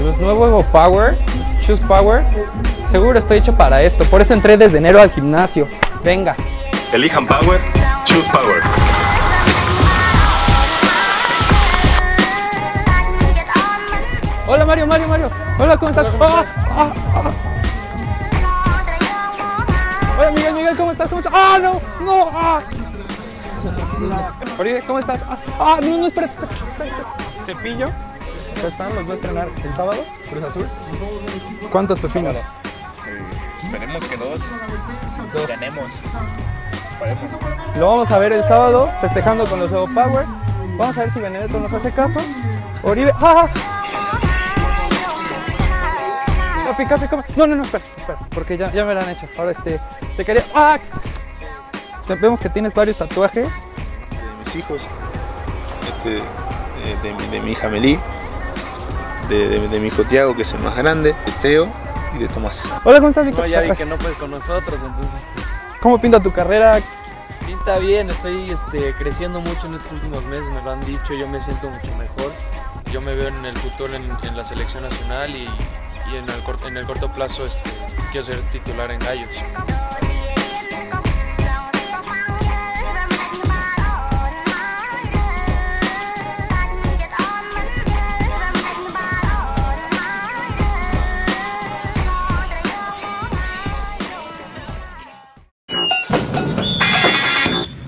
Pues nuevo Evo Power, Choose Power. Seguro estoy hecho para esto. Por eso entré desde enero al gimnasio. Venga. Elijan Power, choose Power. Hola Mario, Mario, Mario. Hola, ¿cómo estás? Ah, ah, ah. Hola Miguel, Miguel, ¿cómo estás? ¿Cómo estás? ¡Ah, no! ¡No! ¡Ah! ¿cómo estás? Ah, ah, no, no, espera, espera, espera, espera. Cepillo. Ya están, los voy a estrenar el sábado, Cruz Azul. ¿Cuántos pepinos? Eh, esperemos que dos. Tenemos. Esperemos. Lo vamos a ver el sábado, festejando con los Evo Power. Vamos a ver si Benedetto nos hace caso. Oribe. ¡Ah! Capi, capi, capi. No, no, no, espera, espera, porque ya, ya me lo han hecho. Ahora este, te quería. ¡Ah! Te- Vemos que tienes varios tatuajes. de mis hijos, este, eh, de, mi- de mi hija Melí, de, de- de mi hijo Tiago, que es el más grande, de Teo y de Tomás. Hola, ¿cómo estás, Víctor? No, ya vi que no puedes con nosotros, entonces este, ¿Cómo pinta tu carrera? pinta bien, estoy este, creciendo mucho en estos últimos meses, me lo han dicho, yo me siento mucho mejor. Yo me veo en el futuro en, en la selección nacional y, y en, el corto, en el corto plazo este, quiero ser titular en Gallos.